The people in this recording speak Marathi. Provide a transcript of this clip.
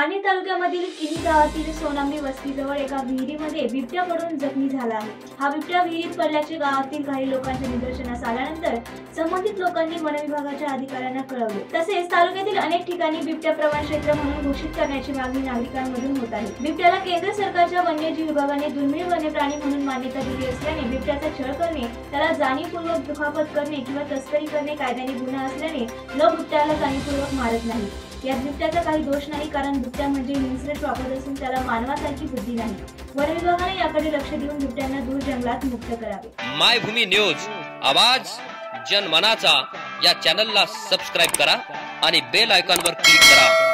पाणी तालुक्यामधील किनी गावातील सोनांबी वस्तीजवळ एका विहिरीमध्ये बिबट्या पडून जखमी झाला आहे. हा बिबट्या विहिरीत पडल्याचे गावातील काही लोकांच्या निदर्शनास आल्यानंतर संबंधित लोकांनी वनविभागाच्या अधिकाऱ्यांना कळवले. तसेच तालुक्यातील अनेक ठिकाणी बिबट्या प्रवण क्षेत्र म्हणून घोषित करण्याची मागणी नागरिकांमधून होत आहे. बिबट्याला केंद्र सरकारच्या वन्यजीव विभागाने दुर्मिळ वन्य प्राणी म्हणून मान्यता दिली असल्याने बिबट्याचा छळ करणे त्याला जाणीवपूर्वक दुखापत करणे किंवा तस्करी करणे कायद्याने गुन्हा असल्याने लोक बिबट्याला जाणीवपूर्वक मारत नाही यात बिबट्याचा काही दोष नाही कारण बिबट्या म्हणजे हिंसरेट वापरत असून त्याला मानवासारखी बुद्धी नाही. वन विभागाने याकडे लक्ष देऊन बिबट्यांना दूर जंगलात मुक्त करावे. मायभूमी न्यूज आवाज जनमनाचा या चॅनलला सबस्क्राईब करा आणि बेल आयकॉनवर क्लिक करा.